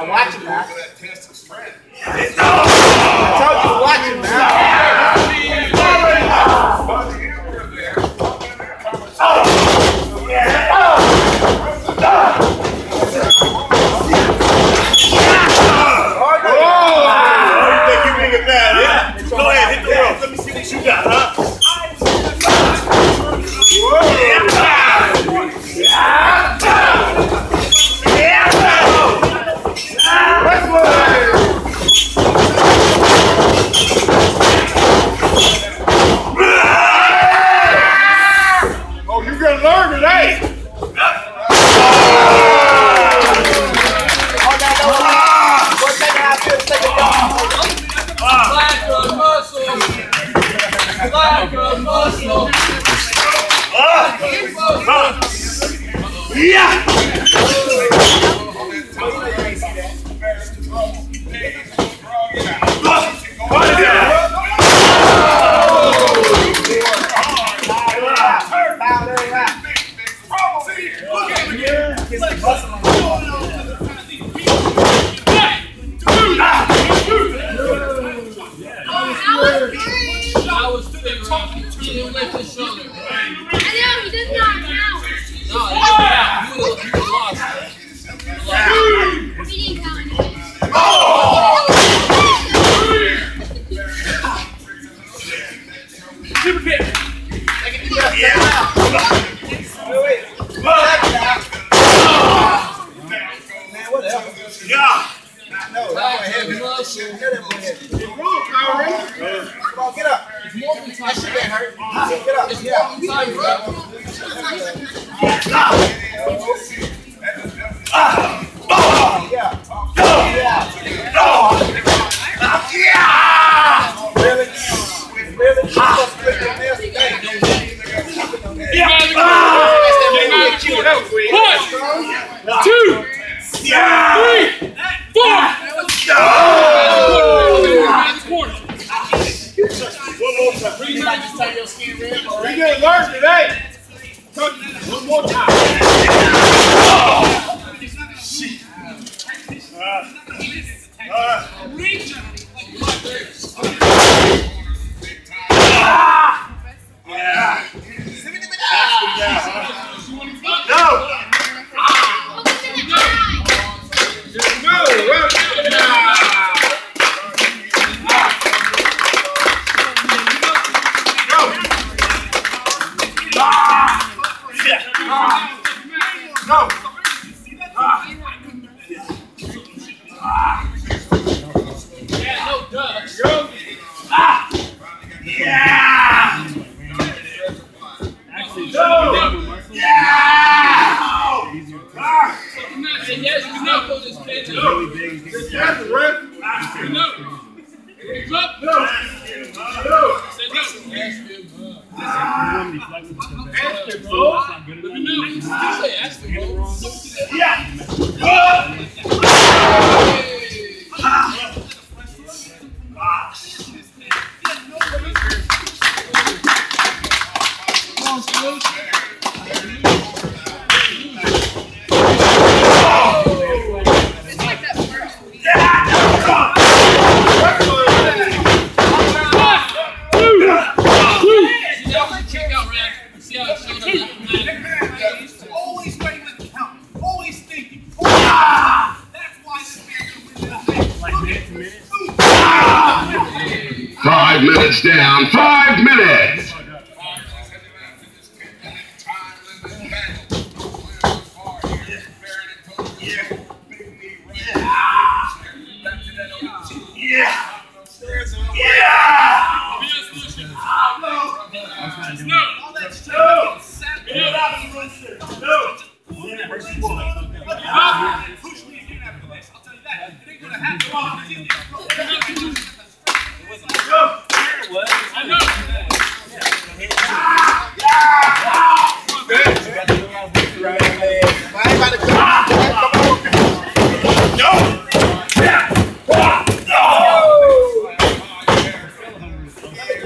I'm watching that. super kick. Yeah. Do it. Man, whatever. Yeah. I know. That one heavy. That one heavy. Come on, get up. That shit didn't hurt. Get up. Yeah. two. Come on, Scoot. touchdown, five minutes. Yeah. Yeah. Push me again after this. I'll tell you that. It ain't gonna happen.